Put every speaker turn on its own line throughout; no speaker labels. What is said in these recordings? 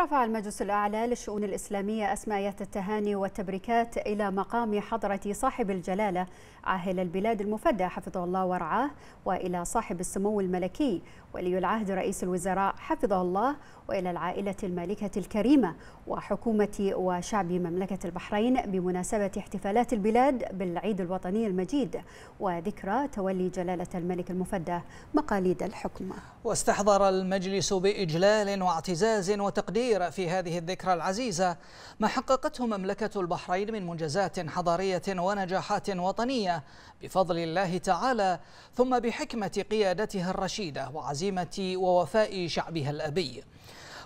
رفع المجلس الأعلى للشؤون الإسلامية أسمايات التهاني والتبريكات إلى مقام حضرة صاحب الجلالة عاهل البلاد المفدى حفظه الله ورعاه وإلى صاحب السمو الملكي ولي العهد رئيس الوزراء حفظه الله وإلى العائلة المالكة الكريمة وحكومة وشعب مملكة البحرين بمناسبة احتفالات البلاد بالعيد الوطني المجيد. وذكرى تولي جلالة الملك المفدى مقاليد الحكم.
واستحضر المجلس بإجلال واعتزاز وتقدير في هذه الذكرى العزيزة ما حققته مملكة البحرين من منجزات حضارية ونجاحات وطنية بفضل الله تعالى ثم بحكمة قيادتها الرشيدة وعزيمة ووفاء شعبها الأبي.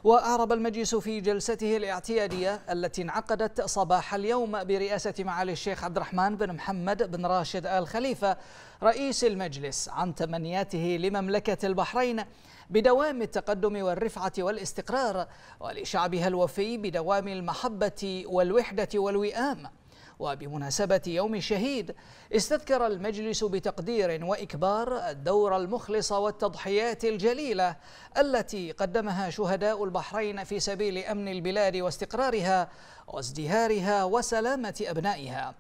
وأعرب المجلس في جلسته الاعتيادية التي انعقدت صباح اليوم برئاسة معالي الشيخ عبد الرحمن بن محمد بن راشد آل خليفة رئيس المجلس عن تمنياته لمملكة البحرين بدوام التقدم والرفعة والاستقرار ولشعبها الوفي بدوام المحبة والوحدة والوئام. وبمناسبة يوم الشهيد استذكر المجلس بتقدير وإكبار الدور المخلص والتضحيات الجليلة التي قدمها شهداء البحرين في سبيل أمن البلاد واستقرارها وازدهارها وسلامة أبنائها.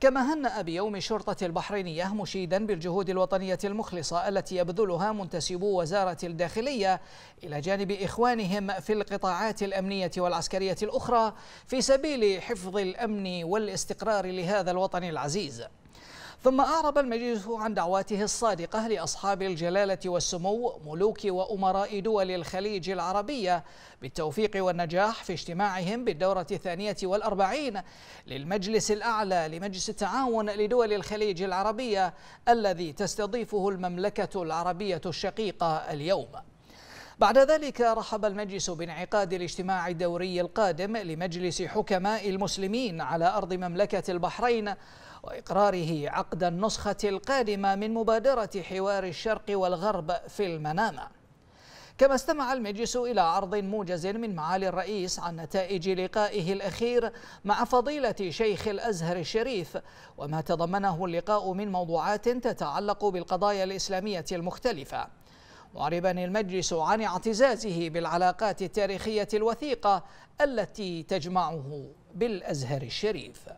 كما هنأ بيوم الشرطة البحرينية مشيدا بالجهود الوطنية المخلصة التي يبذلها منتسبو وزارة الداخلية إلى جانب إخوانهم في القطاعات الأمنية والعسكرية الأخرى في سبيل حفظ الأمن والاستقرار لهذا الوطن العزيز. ثم أعرب المجلس عن دعواته الصادقة لأصحاب الجلالة والسمو ملوك وأمراء دول الخليج العربية بالتوفيق والنجاح في اجتماعهم بالدورة الثانية والأربعين للمجلس الأعلى لمجلس التعاون لدول الخليج العربية الذي تستضيفه المملكة العربية الشقيقة اليوم. بعد ذلك رحب المجلس بانعقاد الاجتماع الدوري القادم لمجلس حكماء المسلمين على أرض مملكة البحرين وإقراره عقد النسخة القادمة من مبادرة حوار الشرق والغرب في المنامة. كما استمع المجلس إلى عرض موجز من معالي الرئيس عن نتائج لقائه الأخير مع فضيلة شيخ الأزهر الشريف وما تضمنه اللقاء من موضوعات تتعلق بالقضايا الإسلامية المختلفة. معربا المجلس عن اعتزازه بالعلاقات التاريخية الوثيقة التي تجمعه بالأزهر الشريف.